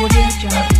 Audio Jungle.